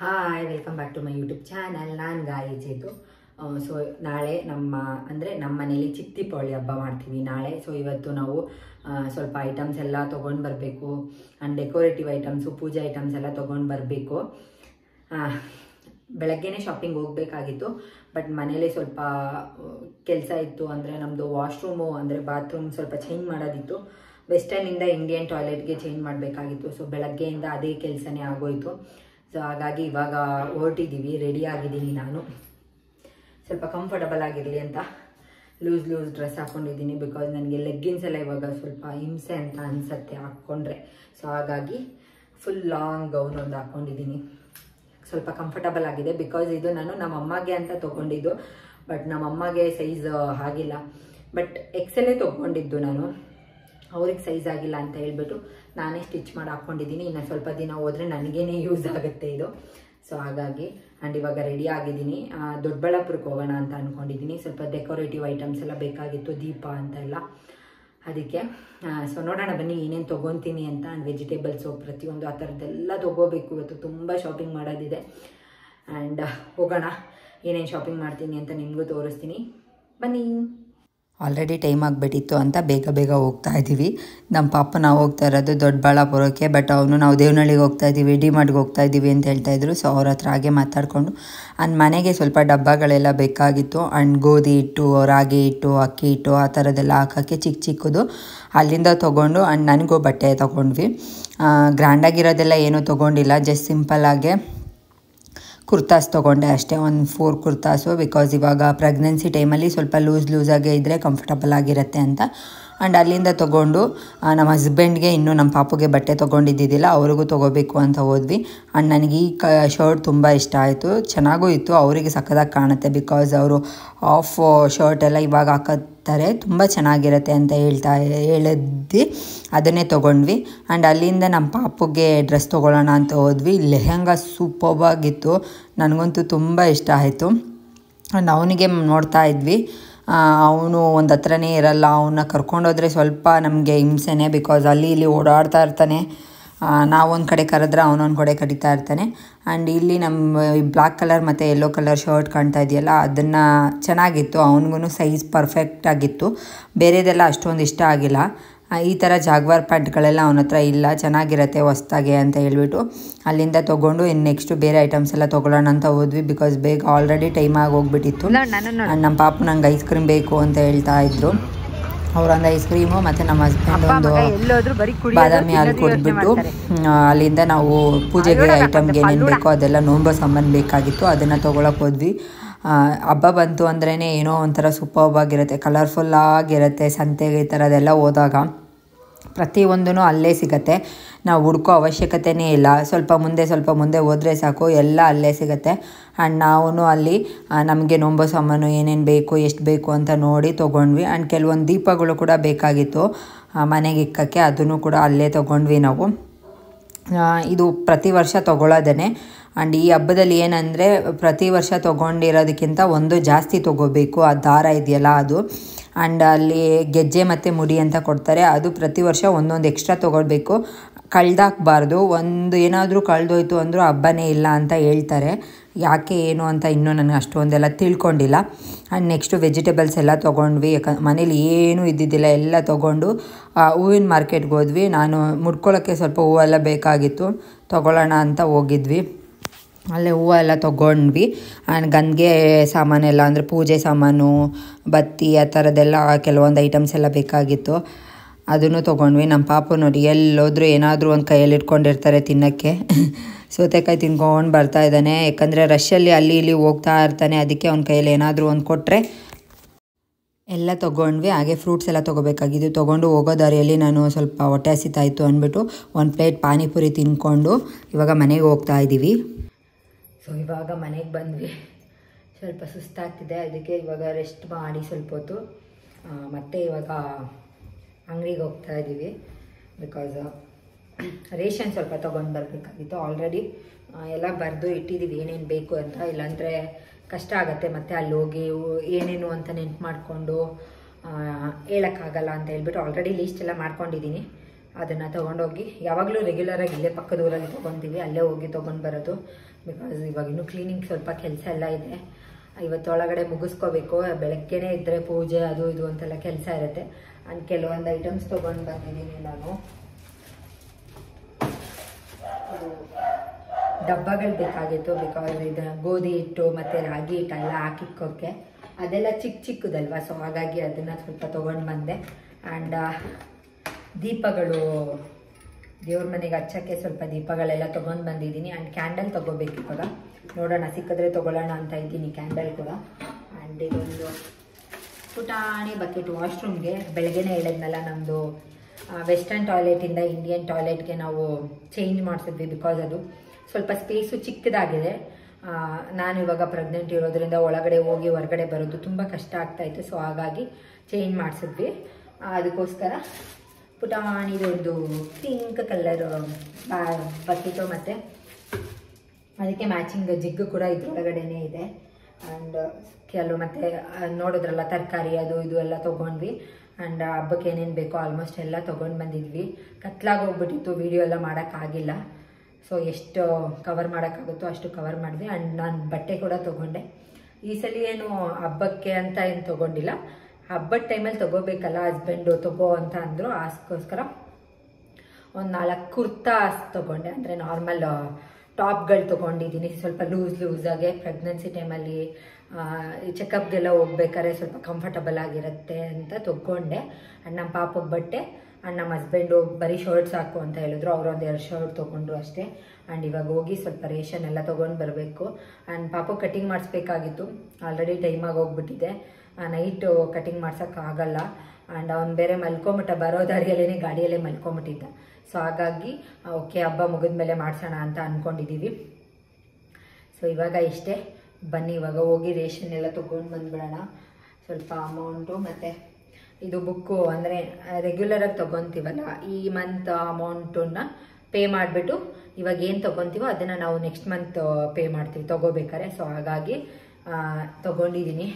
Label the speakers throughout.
Speaker 1: Hi welcome back to my YouTube channel ನಾನು ಗಾಯಿ Chethu. So ನಾಳೆ ನಮ್ಮ, ಅಂದರೆ ನಮ್ಮ ಮನೇಲಿ ದೀಪಾವಳಿ ಹಬ್ಬ ಮಾಡ್ತೀವಿ ನಾಳೆ. ಸೊ ಇವತ್ತು ನಾವು ಸ್ವಲ್ಪ ಐಟಮ್ಸ್ ಎಲ್ಲ ತೊಗೊಂಡು ಬರಬೇಕು. ಆ್ಯಂಡ್ ಡೆಕೋರೇಟಿವ್ ಐಟಮ್ಸು ಪೂಜೆ ಐಟಮ್ಸ್ ಎಲ್ಲ ತೊಗೊಂಡು ಬರಬೇಕು. ಬೆಳಗ್ಗೆನೇ ಶಾಪಿಂಗ್ ಹೋಗಬೇಕಾಗಿತ್ತು. ಬಟ್ ಮನೇಲಿ ಸ್ವಲ್ಪ, ಕೆಲಸ ಇತ್ತು ಅಂದರೆ ನಮ್ಮದು ವಾಶ್ರೂಮು ಅಂದರೆ ಬಾತ್ರೂಮ್ ಸ್ವಲ್ಪ ಚೇಂಜ್ ಮಾಡೋದಿತ್ತು. ವೆಸ್ಟರ್ನಿಂದ ಇಂಡಿಯನ್ ಟಾಯ್ಲೆಟ್ಗೆ ಚೇಂಜ್ ಮಾಡಬೇಕಾಗಿತ್ತು. ಸೊ ಬೆಳಗ್ಗೆಯಿಂದ ಅದೇ ಕೆಲಸನೇ ಆಗೋಯ್ತು. ಸೊ ಹಾಗಾಗಿ ಇವಾಗ ಹೊರಟಿದ್ದೀವಿ ರೆಡಿ ಆಗಿದ್ದೀನಿ ನಾನು. ಸ್ವಲ್ಪ ಕಂಫರ್ಟಬಲ್ ಆಗಿರಲಿ ಅಂತ. ಲೂಸ್ ಲೂಸ್ ಡ್ರೆಸ್ ಹಾಕ್ಕೊಂಡಿದ್ದೀನಿ ಬಿಕಾಸ್ ನನಗೆ ಲೆಗ್ಗಿನ್ಸ್ ಎಲ್ಲ ಇವಾಗ ಸ್ವಲ್ಪ ಹಿಂಸೆ ಅಂತ ಅನಿಸುತ್ತೆ ಹಾಕ್ಕೊಂಡ್ರೆ. ಸೊ ಹಾಗಾಗಿ ಫುಲ್ ಲಾಂಗ್ ಗೌನ್ ಒಂದು ಹಾಕ್ಕೊಂಡಿದ್ದೀನಿ ಸ್ವಲ್ಪ ಕಂಫರ್ಟಬಲ್ ಆಗಿದೆ ಬಿಕಾಸ್ ಇದು ನಾನು ನಮ್ಮ ಅಮ್ಮಗೆ ಅಂತ ತೊಗೊಂಡಿದ್ದು ಬಟ್ ನಮ್ಮ ಅಮ್ಮಗೆ ಸೈಜ್ ಆಗಿಲ್ಲ ಬಟ್ ಎಕ್ಸೆಲ್ಲೇ ತೊಗೊಂಡಿದ್ದು ನಾನು. ಅವ್ರಿಗೆ ಸೈಜ್ ಆಗಿಲ್ಲ ಅಂತ ಹೇಳ್ಬಿಟ್ಟು ನಾನೇ ಸ್ಟಿಚ್ ಮಾಡಿ ಹಾಕ್ಕೊಂಡಿದ್ದೀನಿ. ಇನ್ನು ಸ್ವಲ್ಪ ದಿನ ಹೋದರೆ ನನಗೇನೆ ಯೂಸ್ ಆಗುತ್ತೆ ಇದು. ಸೊ ಹಾಗಾಗಿ ಆ್ಯಂಡ್ ಇವಾಗ ರೆಡಿ ಆಗಿದ್ದೀನಿ. ದೊಡ್ಡಬಳ್ಳಾಪುರಕ್ಕೆ ಹೋಗೋಣ ಅಂತ ಅಂದ್ಕೊಂಡಿದ್ದೀನಿ ಸ್ವಲ್ಪ ಡೆಕೋರೇಟಿವ್ ಐಟಮ್ಸ್ ಎಲ್ಲ ಬೇಕಾಗಿತ್ತು, ದೀಪ ಅಂತ ಎಲ್ಲ. ಅದಕ್ಕೆ ಸೊ ನೋಡೋಣ ಬನ್ನಿ, ಏನೇನು ತೊಗೊತೀನಿ ಅಂತ. ಆ್ಯಂಡ್ ವೆಜಿಟೇಬಲ್ಸು ಪ್ರತಿಯೊಂದು ಆ ಥರದ್ದೆಲ್ಲ ತೊಗೋಬೇಕು. ಇವತ್ತು ತುಂಬ ಶಾಪಿಂಗ್ ಮಾಡೋದಿದೆ. ಆ್ಯಂಡ್ ಹೋಗೋಣ. ಏನೇನು ಶಾಪಿಂಗ್ ಮಾಡ್ತೀನಿ ಅಂತ ನಿಮಗೂ ತೋರಿಸ್ತೀನಿ. ಬನ್ನಿ. ಆಲ್ರೆಡಿ ಟೈಮ್ ಆಗಿಬಿಟ್ಟಿತ್ತು ಅಂತ ಬೇಗ ಬೇಗ ಹೋಗ್ತಾ ಇದ್ದೀವಿ. ನಮ್ಮ ಪಾಪ ನಾವು ಹೋಗ್ತಾ ಇರೋದು ದೊಡ್ಡಬಳ್ಳಾಪುರಕ್ಕೆ ಬಟ್ ಅವನು ನಾವು ದೇವನಹಳ್ಳಿಗೆ ಹೋಗ್ತಾ ಇದ್ದೀವಿ, ಡಿಮಾರ್ಟ್ಗೆ ಹೋಗ್ತಾ ಇದ್ದೀವಿ ಅಂತ ಹೇಳ್ತಾ ಇದ್ರು. ಸೊ ಅವ್ರ ಹತ್ರ ಹಾಗೆ ಮಾತಾಡಿಕೊಂಡು ಆ್ಯಂಡ್ ಮನೆಗೆ ಸ್ವಲ್ಪ ಡಬ್ಬಗಳೆಲ್ಲ ಬೇಕಾಗಿತ್ತು. ಆ್ಯಂಡ್ ಗೋಧಿ ಹಿಟ್ಟು, ರಾಗಿ ಹಿಟ್ಟು, ಅಕ್ಕಿ ಹಿಟ್ಟು ಆ ಥರದ್ದೆಲ್ಲ ಹಾಕೋಕ್ಕೆ ಚಿಕ್ಕ ಚಿಕ್ಕದು. ಅಲ್ಲಿಂದ ತೊಗೊಂಡು ಆ್ಯಂಡ್ ನನಗೂ ಬಟ್ಟೆ ತೊಗೊಂಡ್ವಿ. ಗ್ರ್ಯಾಂಡಾಗಿರೋದೆಲ್ಲ ಏನೂ ತೊಗೊಂಡಿಲ್ಲ ಜಸ್ಟ್ ಸಿಂಪಲ್ಲಾಗೆ ಕುರ್ತಾಸ್ ತೊಗೊಂಡೆ ಅಷ್ಟೇ, ಒಂದು ಫೋರ್ ಕುರ್ತಾಸು ಬಿಕಾಸ್ ಇವಾಗ ಪ್ರೆಗ್ನೆನ್ಸಿ ಟೈಮಲ್ಲಿ ಸ್ವಲ್ಪ ಲೂಸ್ ಲೂಸಾಗೇ ಇದ್ದರೆ ಕಂಫರ್ಟಬಲ್ ಆಗಿರುತ್ತೆ ಅಂತ. ಆ್ಯಂಡ್ ಅಲ್ಲಿಂದ ತೊಗೊಂಡು ನಮ್ಮ ಹಸ್ಬೆಂಡ್ಗೆ ಇನ್ನೂ ನಮ್ಮ ಪಾಪುಗೆ ಬಟ್ಟೆ ತೊಗೊಂಡಿದ್ದಿದ್ದಿಲ್ಲ, ಅವ್ರಿಗೂ ತೊಗೋಬೇಕು ಅಂತ ಹೋದ್ವಿ. ಆ್ಯಂಡ್ ನನಗೆ ಈ ಕ ಶರ್ಟ್ ತುಂಬ ಇಷ್ಟ ಆಯಿತು. ಚೆನ್ನಾಗೂ ಇತ್ತು. ಅವರಿಗೆ ಸಕ್ಕದಾಗಿ ಕಾಣುತ್ತೆ ಬಿಕಾಸ್ ಅವರು ಆಫ್ ಶರ್ಟ್ ಎಲ್ಲ ಇವಾಗ ಹಾಕತ್ತಾರೆ. ತುಂಬ ಚೆನ್ನಾಗಿರುತ್ತೆ ಅಂತ ಹೇಳ್ತಾ, ಹೇಳಿದ್ವಿ. ಅದನ್ನೇ ತೊಗೊಂಡ್ವಿ. ಆ್ಯಂಡ್ ಅಲ್ಲಿಂದ ನಮ್ಮ ಪಾಪುಗೆ ಡ್ರೆಸ್ ತೊಗೊಳ್ಳೋಣ ಅಂತ ಹೋದ್ವಿ. ಲೆಹೆಂಗಾ ಸೂಪರ್ವಾಗಿತ್ತು ನನಗಂತೂ ತುಂಬ ಇಷ್ಟ ಆಯಿತು. ಆ್ಯಂಡ್ ಅವನಿಗೆ ನೋಡ್ತಾ ಇದ್ವಿ. ಅವನು ಒಂದು ಹತ್ರನೇ ಇರಲ್ಲ. ಅವನ್ನ ಕರ್ಕೊಂಡೋದ್ರೆ ಸ್ವಲ್ಪ ನಮಗೆ ಹಿಂಸೆನೇ ಬಿಕಾಸ್ ಅಲ್ಲಿ ಇಲ್ಲಿ ಓಡಾಡ್ತಾ ಇರ್ತಾನೆ. ನಾವೊಂದು ಕಡೆ ಕರೆದ್ರೆ ಅವನೊಂದು ಕಡೆ ಕಡಿತಾ ಇರ್ತಾನೆ. ಆ್ಯಂಡ್ ಇಲ್ಲಿ ನಮ್ಮ ಬ್ಲ್ಯಾಕ್ ಕಲರ್ ಮತ್ತು ಯೆಲ್ಲೋ ಕಲರ್ ಶರ್ಟ್ ಕಾಣ್ತಾ ಇದೆಯಲ್ಲ, ಅದನ್ನು ಚೆನ್ನಾಗಿತ್ತು. ಅವನಿಗೂ ಸೈಜ್ ಪರ್ಫೆಕ್ಟ್ ಆಗಿತ್ತು. ಬೇರೆದೆಲ್ಲ ಅಷ್ಟೊಂದು ಇಷ್ಟ ಆಗಿಲ್ಲ. ಈ ಥರ ಜಾಗ್ವಾರ್ ಪ್ಯಾಂಟ್ಗಳೆಲ್ಲ ಅವನ ಹತ್ರ ಇಲ್ಲ ಚೆನ್ನಾಗಿರತ್ತೆ ಹೊಸ್ದಾಗೆ ಅಂತ ಹೇಳ್ಬಿಟ್ಟು ಅಲ್ಲಿಂದ ತೊಗೊಂಡು ಇನ್ನು ನೆಕ್ಸ್ಟು ಬೇರೆ ಐಟಮ್ಸ್ ಎಲ್ಲ ತೊಗೊಳ್ಳೋಣ ಅಂತ ಹೋದ್ವಿ ಬಿಕಾಸ್ ಬೇಗ ಆಲ್ರೆಡಿ ಟೈಮ್ ಆಗಿ ಹೋಗ್ಬಿಟ್ಟಿತ್ತು. ನಮ್ಮ ಪಾಪು ನಂಗೆ ಐಸ್ ಕ್ರೀಮ್ ಬೇಕು ಅಂತ ಹೇಳ್ತಾ ಇದ್ರು. ಅವ್ರೊಂದು ಐಸ್ ಕ್ರೀಮು ಮತ್ತು ನಮ್ಮ ಹಸ್ಬೆಂಡ್ ಒಂದು ಬಾದಾಮಿ ಹಾಲು ಕೊಟ್ಬಿಟ್ಟು ಅಲ್ಲಿಂದ ನಾವು ಪೂಜೆಗೆ ಐಟಮ್ಗೆ ಏನೇನು ಬೇಕೋ ಅದೆಲ್ಲ ನೋಂಬೋ ಸಾಮಾನು ಬೇಕಾಗಿತ್ತು ಅದನ್ನು ತೊಗೊಳಕ್ಕೆ ಹೋದ್ವಿ. ಹಬ್ಬ ಬಂತು ಅಂದ್ರೇ ಏನೋ ಒಂಥರ ಸೂಪರ್ಬ್ ಆಗಿರುತ್ತೆ ಕಲರ್ಫುಲ್ ಆಗಿರುತ್ತೆ, ಸಂತೆಗೆ ಈ ಥರದೆಲ್ಲ ಹೋದಾಗ. ಪ್ರತಿಯೊಂದೂ ಅಲ್ಲೇ ಸಿಗುತ್ತೆ. ನಾವು ಹುಡ್ಕೋ ಅವಶ್ಯಕತೆನೇ ಇಲ್ಲ. ಸ್ವಲ್ಪ ಮುಂದೆ ಸ್ವಲ್ಪ ಮುಂದೆ ಹೋದರೆ ಸಾಕು, ಎಲ್ಲ ಅಲ್ಲೇ ಸಿಗುತ್ತೆ. ಆ್ಯಂಡ್ ನಾವು ಅಲ್ಲಿ ನಮಗೆ ನೊಂಬೋ ಸಾಮಾನು ಏನೇನು ಬೇಕು, ಎಷ್ಟು ಬೇಕು ಅಂತ ನೋಡಿ ತೊಗೊಂಡ್ವಿ. ಆ್ಯಂಡ್ ಕೆಲವೊಂದು ದೀಪಗಳು ಕೂಡ ಬೇಕಾಗಿತ್ತು. ಮನೆಗೆ ಇಕ್ಕಕ್ಕೆ ಅದನ್ನು ಕೂಡ ಅಲ್ಲೇ ತೊಗೊಂಡ್ವಿ ನಾವು. ಇದು ಪ್ರತಿ ವರ್ಷ ತೊಗೊಳ್ಳೋದೇ ಆ್ಯಂಡ್ ಈ ಹಬ್ಬದಲ್ಲಿ ಏನಂದರೆ ಪ್ರತಿ ವರ್ಷ ತೊಗೊಂಡಿರೋದಕ್ಕಿಂತ ಒಂದು ಜಾಸ್ತಿ ತೊಗೋಬೇಕು. ಆ ದಾರ ಇದೆಯಲ್ಲ ಅದು. ಆ್ಯಂಡ್ ಅಲ್ಲಿ ಗೆಜ್ಜೆ ಮತ್ತು ಮುಡಿ ಅಂತ ಕೊಡ್ತಾರೆ. ಅದು ಪ್ರತಿ ವರ್ಷ ಒಂದೊಂದು ಎಕ್ಸ್ಟ್ರಾ ತೊಗೊಳ್ಬೇಕು. ಕಳ್ದಾಕ್ಬಾರ್ದು. ಒಂದು ಏನಾದರೂ ಕಳೆದೋಯ್ತು ಅಂದರೂ ಹಬ್ಬನೇ ಇಲ್ಲ ಅಂತ ಹೇಳ್ತಾರೆ. ಯಾಕೆ, ಏನು ಅಂತ ಇನ್ನೂ ನನಗೆ ಅಷ್ಟೊಂದೆಲ್ಲ ತಿಳ್ಕೊಂಡಿಲ್ಲ. ಆ್ಯಂಡ್ ನೆಕ್ಸ್ಟು ವೆಜಿಟೇಬಲ್ಸ್ ಎಲ್ಲ ತೊಗೊಂಡ್ವಿ. ಯಾಕ, ಮನೇಲಿ ಏನೂ ಇದ್ದಿದ್ದಿಲ್ಲ. ಎಲ್ಲ ತೊಗೊಂಡು ಹೂವಿನ ಮಾರ್ಕೆಟ್ಗೆ ಹೋದ್ವಿ. ನಾನು ಮುಡ್ಕೊಳ್ಳೋಕ್ಕೆ ಸ್ವಲ್ಪ ಹೂವೆಲ್ಲ ಬೇಕಾಗಿತ್ತು. ತೊಗೊಳ್ಳೋಣ ಅಂತ ಹೋಗಿದ್ವಿ. ಅಲ್ಲೇ ಹೂವು ಎಲ್ಲ ತೊಗೊಂಡ್ವಿ. ಆ್ಯಂಡ್ ಗಂಧಿಗೆ ಸಾಮಾನೆಲ್ಲ ಅಂದರೆ ಪೂಜೆ ಸಾಮಾನು, ಬತ್ತಿ ಆ ಥರದ್ದೆಲ್ಲ ಕೆಲವೊಂದು ಐಟಮ್ಸ್ ಎಲ್ಲ ಬೇಕಾಗಿತ್ತು. ಅದನ್ನು ತೊಗೊಂಡ್ವಿ. ನಮ್ಮ ಪಾಪು ನೋಡಿ ಎಲ್ಲೋದ್ರೂ ಏನಾದರೂ ಒಂದು ಕೈಯಲ್ಲಿ ಇಟ್ಕೊಂಡಿರ್ತಾರೆ ತಿನ್ನೋಕ್ಕೆ. ಸೌತೆಕಾಯಿ ತಿನ್ಕೊಂಡು ಬರ್ತಾ ಇದ್ದಾನೆ. ಯಾಕಂದರೆ ರಶಲ್ಲಿ ಅಲ್ಲಿ ಇಲ್ಲಿ ಹೋಗ್ತಾ ಇರ್ತಾನೆ. ಅದಕ್ಕೆ ಅವ್ನ ಕೈಯಲ್ಲಿ ಏನಾದರೂ ಒಂದು ಕೊಟ್ಟರೆ ಎಲ್ಲ ತೊಗೊಂಡ್ವಿ. ಹಾಗೆ ಫ್ರೂಟ್ಸ್ ಎಲ್ಲ ತೊಗೋಬೇಕಾಗಿದ್ದು ತೊಗೊಂಡು ಹೋಗೋ ದಾರಿಯಲ್ಲಿ ನಾನು ಸ್ವಲ್ಪ ಹೊಟ್ಟೆ ಹಸಿತಾಯಿತು ಅಂದ್ಬಿಟ್ಟು, ಒಂದು ಪ್ಲೇಟ್ ಪಾನಿಪುರಿ ತಿನ್ಕೊಂಡು ಇವಾಗ ಮನೆಗೆ ಹೋಗ್ತಾ ಇದ್ದೀವಿ ಸೊ ಇವಾಗ ಮನೆಗೆ ಬಂದ್ವಿ. ಸ್ವಲ್ಪ ಸುಸ್ತಾಗ್ತಿದೆ. ಅದಕ್ಕೆ ಇವಾಗ ರೆಸ್ಟ್ ಮಾಡಿ ಸ್ವಲ್ಪ ಹೊತ್ತು ಮತ್ತೆ ಇವಾಗ ಅಂಗಡಿಗೆ ಹೋಗ್ತಾ ಇದ್ದೀವಿ ಬಿಕಾಸ್ ರೇಷನ್ ಸ್ವಲ್ಪ ತೊಗೊಂಡು ಬರಬೇಕಾಗಿತ್ತು. ಆಲ್ರೆಡಿ ಎಲ್ಲ ಬರೆದು ಇಟ್ಟಿದ್ದೀವಿ ಏನೇನು ಬೇಕು ಅಂತ. ಇಲ್ಲಾಂದರೆ ಕಷ್ಟ ಆಗುತ್ತೆ. ಮತ್ತೆ ಅಲ್ಲಿ ಹೋಗಿ ಏನೇನು ಅಂತ ನೆನ್ಪು ಮಾಡಿಕೊಂಡು ಹೇಳೋಕ್ಕಾಗಲ್ಲ ಅಂತ ಹೇಳ್ಬಿಟ್ಟು ಆಲ್ರೆಡಿ ಲೀಸ್ಟ್ ಎಲ್ಲ ಮಾಡ್ಕೊಂಡಿದ್ದೀನಿ ಅದನ್ನು ತೊಗೊಂಡೋಗಿ ಯಾವಾಗಲೂ ರೆಗ್ಯುಲರಾಗಿ ಇಲ್ಲೇ ಪಕ್ಕದ ಊರಲ್ಲಿ ತೊಗೊತೀವಿ. ಅಲ್ಲೇ ಹೋಗಿ ತೊಗೊಂಡು ಬರೋದು. ಬಿಕಾಸ್ ಇವಾಗ ಇನ್ನೂ ಕ್ಲೀನಿಂಗ್ ಸ್ವಲ್ಪ ಕೆಲಸ ಎಲ್ಲ ಇದೆ. ಇವತ್ತು ಒಳಗಡೆ ಮುಗಿಸ್ಕೋಬೇಕು, ಬೆಳಗ್ಗೆನೇ ಇದ್ದರೆ ಪೂಜೆ, ಅದು ಇದು ಅಂತೆಲ್ಲ ಕೆಲಸ ಇರುತ್ತೆ. ಆ್ಯಂಡ್ ಕೆಲವೊಂದು ಐಟಮ್ಸ್ ತೊಗೊಂಡು ಬಂದಿದ್ದೀನಿ ನಾನು. ಡಬ್ಬಗಳು ಬೇಕಾಗಿತ್ತು ಬಿಕಾಸ್ ಇದು ಗೋಧಿ ಹಿಟ್ಟು ಮತ್ತು ರಾಗಿ ಹಿಟ್ಟೆಲ್ಲ ಹಾಕಿಕ್ಕೋಕ್ಕೆ ಅದೆಲ್ಲ ಚಿಕ್ಕ ಚಿಕ್ಕದಲ್ವಾ ಸೊ ಹಾಗಾಗಿ ಅದನ್ನು ಸ್ವಲ್ಪ ತೊಗೊಂಡು ಬಂದೆ. ಆ್ಯಂಡ್ ದೀಪಗಳು ದೇವ್ರ ಮನೆಗೆ ಹಚ್ಚಕ್ಕೆ ಸ್ವಲ್ಪ ದೀಪಗಳೆಲ್ಲ ತೊಗೊಂಡು ಬಂದಿದ್ದೀನಿ. ಆ್ಯಂಡ್ ಕ್ಯಾಂಡಲ್ ತಗೋಬೇಕು ಇವಾಗ. ನೋಡೋಣ ಸಿಕ್ಕಿದ್ರೆ ತಗೊಳ್ಳೋಣ ಅಂತ ಇದ್ದೀನಿ ಕ್ಯಾಂಡಲ್ ಕೂಡ. ಆ್ಯಂಡ್ ಇದೊಂದು ಪುಟಾಣಿ ಬಕೆಟ್ ವಾಶ್ರೂಮ್ಗೆ ಬೆಳಗ್ಗೆನೇ ಹೇಳಿದ್ನಲ್ಲ ನಮ್ಮದು ವೆಸ್ಟರ್ನ್ ಟಾಯ್ಲೆಟಿಂದ ಇಂಡಿಯನ್ ಟಾಯ್ಲೆಟ್ಗೆ ನಾವು ಚೇಂಜ್ ಮಾಡಿಸಿದ್ವಿ ಬಿಕಾಸ್ ಅದು ಸ್ವಲ್ಪ ಸ್ಪೇಸು ಚಿಕ್ಕದಾಗಿದೆ. ನಾನು ಇವಾಗ ಪ್ರೆಗ್ನೆಂಟ್ ಇರೋದ್ರಿಂದ ಒಳಗಡೆ ಹೋಗಿ ಹೊರಗಡೆ ಬರೋದು ತುಂಬ ಕಷ್ಟ ಆಗ್ತಾಯಿತ್ತು ಸೊ ಹಾಗಾಗಿ ಚೇಂಜ್ ಮಾಡಿಸಿದ್ವಿ. ಆ, ಅದಕ್ಕೋಸ್ಕರ ಪುಟಾಣಿದೊಂದು ಪಿಂಕ್ ಕಲರ್ ಬಕೆಟು ಮತ್ತು ಅದಕ್ಕೆ ಮ್ಯಾಚಿಂಗ್ ಜಿಗ್ಗು ಕೂಡ ಇದ್ರೊಳಗಡೆನೇ ಇದೆ. ಆ್ಯಂಡ್ ಕೆಲವು ಮತ್ತು ನೋಡಿದ್ರಲ್ಲ ತರಕಾರಿ ಅದು ಇದು ಎಲ್ಲ ತೊಗೊಂಡ್ವಿ. ಆ್ಯಂಡ್ ಹಬ್ಬಕ್ಕೆ ಏನೇನು ಬೇಕೋ ಆಲ್ಮೋಸ್ಟ್ ಎಲ್ಲ ತೊಗೊಂಡು ಬಂದಿದ್ವಿ. ಕತ್ಲಾಗಿ ಹೋಗ್ಬಿಟ್ಟಿತ್ತು ವೀಡಿಯೋ ಎಲ್ಲ ಮಾಡೋಕ್ಕಾಗಿಲ್ಲ ಸೊ ಎಷ್ಟು ಕವರ್ ಮಾಡೋಕ್ಕಾಗುತ್ತೋ ಅಷ್ಟು ಕವರ್ ಮಾಡಿದೆ. ಆ್ಯಂಡ್ ನಾನು ಬಟ್ಟೆ ಕೂಡ ತೊಗೊಂಡೆ. ಈ ಸಲ ಏನು ಹಬ್ಬಕ್ಕೆ ಅಂತ ಏನು ತೊಗೊಂಡಿಲ್ಲ. ಹಬ್ಬದ ಟೈಮಲ್ಲಿ ತೊಗೋಬೇಕಲ್ಲ ಹಸ್ಬೆಂಡು ತಗೋ ಅಂತ ಅಂದರು ಅದಕ್ಕೋಸ್ಕರ ಒಂದು ನಾಲ್ಕು ಕುರ್ತಾಸ್ ತೊಗೊಂಡೆ. ಅಂದರೆ ನಾರ್ಮಲ್ ಟಾಪ್ಗಳು ತೊಗೊಂಡಿದ್ದೀನಿ ಸ್ವಲ್ಪ ಲೂಸ್ ಲೂಸಾಗೆ ಪ್ರೆಗ್ನೆನ್ಸಿ ಟೈಮಲ್ಲಿ ಚೆಕಪ್ಗೆಲ್ಲ ಹೋಗ್ಬೇಕಾದ್ರೆ ಸ್ವಲ್ಪ ಕಂಫರ್ಟಬಲ್ ಆಗಿರುತ್ತೆ ಅಂತ ತೊಗೊಂಡೆ. ಅಣ್ಣ ಪಾಪಗೆ ಬಟ್ಟೆ ಆ್ಯಂಡ್ ನಮ್ಮ ಹಸ್ಬೆಂಡು ಬರೀ ಶರ್ಟ್ಸ್ ಹಾಕು ಅಂತ ಹೇಳಿದ್ರು. ಅವರು ಒಂದು ಎರಡು ಶರ್ಟ್ ತೊಗೊಂಡ್ರು ಅಷ್ಟೇ. ಆ್ಯಂಡ್ ಇವಾಗ ಹೋಗಿ ಸ್ವಲ್ಪ ರೇಷನ್ ಎಲ್ಲ ತೊಗೊಂಡು ಬರಬೇಕು. ಆ್ಯಂಡ್ ಪಾಪ ಕಟಿಂಗ್ ಮಾಡಿಸ್ಬೇಕಾಗಿತ್ತು. ಆಲ್ರೆಡಿ ಟೈಮಾಗಿ ಹೋಗ್ಬಿಟ್ಟಿದೆ. ನೈಟು ಕಟಿಂಗ್ ಮಾಡ್ಸೋಕ್ಕಾಗಲ್ಲ ಆ್ಯಂಡ್ ಅವ್ನು ಬೇರೆ ಮಲ್ಕೊಂಬಿಟ್ಟ, ಬರೋ ದಾರಿಯಲ್ಲೇ ಗಾಡಿಯಲ್ಲೇ ಮಲ್ಕೊಂಬಿಟ್ಟಿದ್ದ. ಸೊ ಹಾಗಾಗಿ ಓಕೆ, ಹಬ್ಬ ಮುಗಿದ ಮೇಲೆ ಮಾಡಿಸೋಣ ಅಂತ ಅಂದ್ಕೊಂಡಿದ್ದೀವಿ ಸೊ ಇವಾಗ ಇಷ್ಟೇ. ಬನ್ನಿ, ಇವಾಗ ಹೋಗಿ ರೇಷನ್ ಎಲ್ಲ ತೊಗೊಂಡು ಬಂದ್ಬಿಡೋಣ. ಸ್ವಲ್ಪ ಅಮೌಂಟು ಮತ್ತು ಇದು ಬುಕ್ಕು ಅಂದರೆ ರೆಗ್ಯುಲರಾಗಿ ತೊಗೊತೀವಲ್ಲ, ಈ ಮಂತ್ ಅಮೌಂಟನ್ನು ಪೇ ಮಾಡಿಬಿಟ್ಟು, ಇವಾಗ ಏನು ತೊಗೊತೀವೋ ಅದನ್ನು ನಾವು ನೆಕ್ಸ್ಟ್ ಮಂತ್ ಪೇ ಮಾಡ್ತೀವಿ ತೊಗೋಬೇಕಾರೆ ಸೊ ಹಾಗಾಗಿ ತೊಗೊಂಡಿದ್ದೀನಿ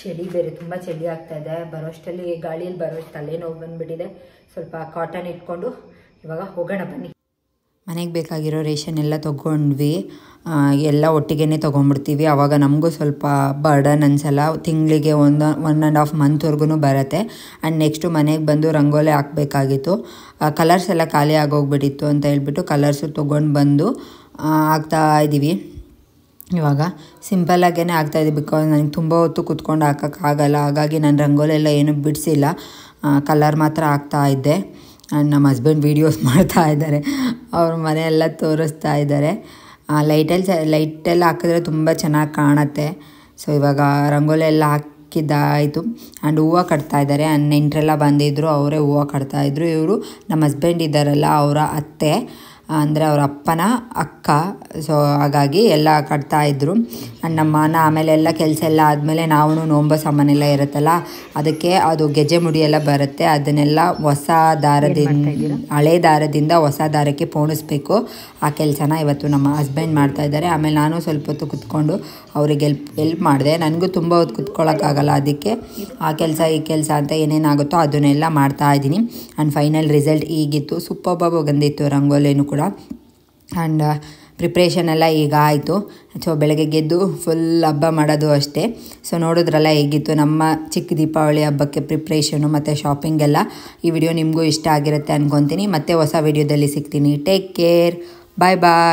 Speaker 1: ಚಳಿ ಬೇರೆ ತುಂಬ ಚಳಿ ಆಗ್ತಾ ಇದೆ. ಬರೋಷ್ಟಲ್ಲಿ ಗಾಳಿಯಲ್ಲಿ ಬರೋಷ್ಟು ತಲೆನೋವು ಬಂದುಬಿಟ್ಟಿದೆ. ಸ್ವಲ್ಪ ಕಾಟನ್ ಇಟ್ಕೊಂಡು ಇವಾಗ ಹೋಗೋಣ ಬನ್ನಿ.
Speaker 2: ಮನೆಗೆ ಬೇಕಾಗಿರೋ ರೇಷನ್ ಎಲ್ಲ ತೊಗೊಂಡ್ವಿ. ಎಲ್ಲ ಒಟ್ಟಿಗೆ ತೊಗೊಂಡ್ಬಿಡ್ತೀವಿ. ಆವಾಗ ನಮಗೂ ಸ್ವಲ್ಪ ಬರ್ಡನ್ ಅನ್ಸಲ್ಲ. ತಿಂಗಳಿಗೆ ಒಂದು ಒನ್ ಆ್ಯಂಡ್ ಹಾಫ್ ಮಂತ್ವರೆಗೂ ಬರುತ್ತೆ. ಆ್ಯಂಡ್ ನೆಕ್ಸ್ಟು ಮನೆಗೆ ಬಂದು ರಂಗೋಲಿ ಹಾಕಬೇಕಾಗಿತ್ತು. ಕಲರ್ಸ್ ಎಲ್ಲ ಖಾಲಿ ಆಗೋಗ್ಬಿಟ್ಟಿತ್ತು ಅಂತ ಹೇಳ್ಬಿಟ್ಟು ಕಲರ್ಸು ತೊಗೊಂಡು ಬಂದು ಹಾಕ್ತಾ ಇದ್ದೀವಿ ಇವಾಗ ಸಿಂಪಲ್ಲಾಗೇ ಆಗ್ತಾಯಿದೆ ಬಿಕಾಸ್ ನನಗೆ ತುಂಬ ಹೊತ್ತು ಕುತ್ಕೊಂಡು ಹಾಕೋಕ್ಕಾಗಲ್ಲ ಹಾಗಾಗಿ ನಾನು ರಂಗೋಲಿ ಎಲ್ಲ ಏನೂ ಬಿಡಿಸಿಲ್ಲ. ಕಲರ್ ಮಾತ್ರ ಹಾಕ್ತಾ ಇದ್ದೆ ಆ್ಯಂಡ್ ನಮ್ಮ ಹಸ್ಬೆಂಡ್ ವೀಡಿಯೋಸ್ ಮಾಡ್ತಾ ಇದ್ದಾರೆ. ಅವ್ರ ಮನೆಯೆಲ್ಲ ತೋರಿಸ್ತಾ ಇದ್ದಾರೆ. ಲೈಟಲ್ಲಿ ಲೈಟೆಲ್ಲ ಹಾಕಿದ್ರೆ ತುಂಬ ಚೆನ್ನಾಗಿ ಕಾಣುತ್ತೆ. ಸೊ ಇವಾಗ ರಂಗೋಲಿ ಎಲ್ಲ ಹಾಕಿದ್ದಾಯಿತು. ಆ್ಯಂಡ್ ಹೂವು ಕಟ್ತಾ ಇದ್ದಾರೆ. ಆ್ಯಂಡ್ ನೆಂಟರೆಲ್ಲ ಬಂದಿದ್ದರು ಅವರೇ ಹೂವು ಕಟ್ತಾಯಿದ್ರು ಇವರು ನಮ್ಮ ಹಸ್ಬೆಂಡ್ ಇದ್ದಾರಲ್ಲ, ಅವರ ಅತ್ತೆ. ಅಂದರೆ ಅವರ ಅಪ್ಪನ ಅಕ್ಕ. ಸೊ ಹಾಗಾಗಿ ಎಲ್ಲ ಕಟ್ತಾ ಇದ್ದರು ಆ್ಯಂಡ್ ನಮ್ಮ ಮಾನ ಆಮೇಲೆ ಎಲ್ಲ ಕೆಲಸ ಎಲ್ಲ ಆದಮೇಲೆ ನಾವು ನೋಂಬ ಸಾಮಾನೆಲ್ಲ ಇರುತ್ತಲ್ಲ ಅದಕ್ಕೆ ಅದು ಗೆಜ್ಜೆ ಮುಡಿ ಎಲ್ಲ ಬರುತ್ತೆ. ಅದನ್ನೆಲ್ಲ ಹೊಸ ದಾರದಿಂದ ಹಳೆ ದಾರದಿಂದ ಹೊಸ ದಾರಕ್ಕೆ ಪೋಣಿಸ್ಬೇಕು. ಆ ಕೆಲಸನ ಇವತ್ತು ನಮ್ಮ ಹಸ್ಬೆಂಡ್ ಮಾಡ್ತಾ ಇದ್ದಾರೆ. ಆಮೇಲೆ ನಾನು ಸ್ವಲ್ಪ ಹೊತ್ತು ಕುತ್ಕೊಂಡು ಅವ್ರಿಗೆ ಎಲ್ಪ್ ಎಲ್ಪ್ ಮಾಡಿದೆ. ನನಗೂ ತುಂಬ ಹೊತ್ತು ಕುತ್ಕೊಳ್ಳೋಕ್ಕಾಗಲ್ಲ ಅದಕ್ಕೆ. ಆ ಕೆಲಸ ಈ ಕೆಲಸ ಅಂತ ಏನೇನಾಗುತ್ತೋ ಅದನ್ನೆಲ್ಲ ಮಾಡ್ತಾ ಇದ್ದೀನಿ. ಆ್ಯಂಡ್ ಫೈನಲ್ ರಿಸಲ್ಟ್ ಈಗಿತ್ತು. ಸೂಪರ್ಬಾಬು ಬಂದಿತ್ತು ರಂಗೋಲಿನೂ ಕೂಡ. ಆ್ಯಂಡ್ ಪ್ರಿಪ್ರೇಷನ್ ಎಲ್ಲ ಈಗ ಆಯಿತು. ಸೊ ಬೆಳಗ್ಗೆ ಗೆದ್ದು ಫುಲ್ ಹಬ್ಬ ಮಾಡೋದು ಅಷ್ಟೇ. ಸೊ ನೋಡಿದ್ರಲ್ಲ ಹೇಗಿತ್ತು ನಮ್ಮ ಚಿಕ್ಕ ದೀಪಾವಳಿ ಹಬ್ಬಕ್ಕೆ ಪ್ರಿಪ್ರೇಷನು ಮತ್ತು ಶಾಪಿಂಗ್ ಎಲ್ಲ. ಈ ವಿಡಿಯೋ ನಿಮಗೂ ಇಷ್ಟ ಆಗಿರುತ್ತೆ ಅಂದ್ಕೊತೀನಿ ಮತ್ತೆ ಹೊಸ ವಿಡಿಯೋದಲ್ಲಿ ಸಿಗ್ತೀನಿ. ಟೇಕ್ ಕೇರ್ ಬಾಯ್ ಬಾಯ್